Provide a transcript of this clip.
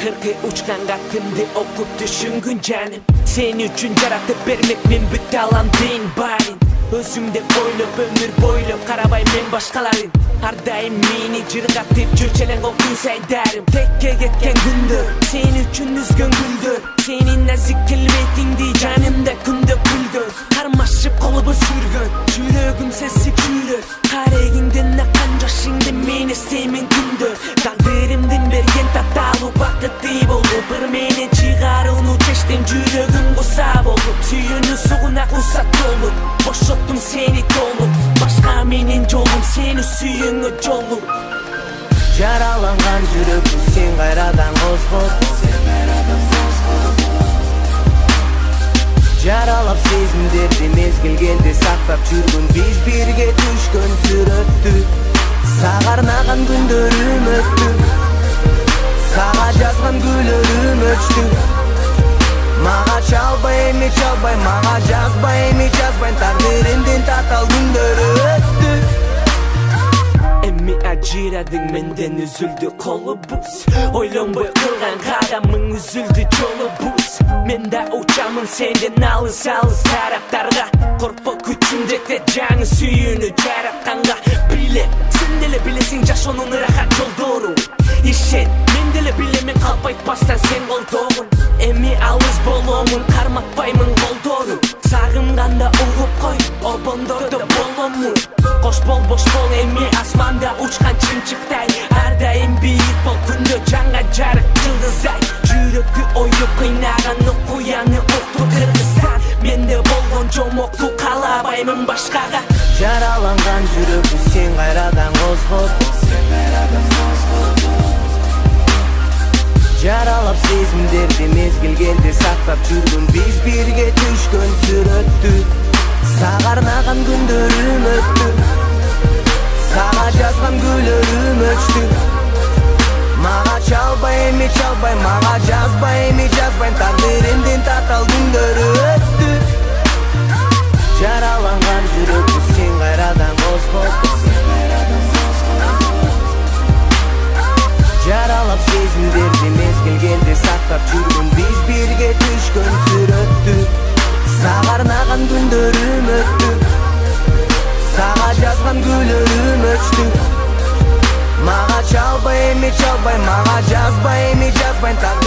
кыркы учкан катымды окуп түшүнгүн жаным сени үчүн жаратып бермекмин бүт аламдын баарын өзүңдеп ойлоп өмүр бойлоп карабай мен башкаларын ар дайым мени жыргатып жүрчү элең күн сайдарым текке кеткен күндөр сен үчүн үзгөн гүлдөр сенин назик келбетиңди жанымда күндө күлгөн кармашып колубуз жүргөн жүрөгүм сезип жүрөт карегиңден аккан жашыңды мен эстеймин күндө тагдырымдын сугуна кусат болуп бошоттум сени толук башка менен жолум сени сүйүүңө жолук жараланган жүрөктү сен кайрадан козгот жаралап сезимдерди мезгил келди сактап жүргөн биз бирге түшкөн сүрөттү сага арнаган күндөрүм өттү сага жазган күйлөрүм өчтү мага чалбай эми чалбай мага жазбай эми жазбайм тагдырымдын татаал күндөрү өттү эми ажырадың менден үзүлдү колубуз ойлонбой кылган кадамың үзүлдү жолубуз мен да учамын сенден алыс алыс тараптарга коркпо күчүм жетет жаңы сүйүүнү жаратканга биле сен деле билесиң жашоонун ырахат жолдору ишен мен деле билем мен калпайтпастан сен колдогун эми алыс боломун карматпаймын колдору сагынганда угуп кой обондордо боломун кош бол бош бол эми асманда учкан чымчыктай ар дайым бийик бол күндө жанга жарык жылдыздай жүрөктү оюп кыйнаган окуяны укту кыргызстан менде болгон жомокту каалабаймын башкага. Жараланган жүрөктү жаралап сезимдерди мезгил келди сактап жүргөн биз бирге түшкөн сүрөттү сага арнаган күндөрүм өттү сага жазган күйлөрүм өчтү мага чалбай эми чалбай мага жазбай эми жазбайм тагдырымдын татаал күндөрү өттү жараланган жүрөктү сен кайрадан козгот жаралап сезимдерди мезгил келди сактап жүргөн биз бирге түшкөн сүрөттү. Сага арнаган күндөрүм өттү сага жазган күйлөрүм өчтү мага чалбай эми чалбай мага жазбай эми жазбайм тагдырымдын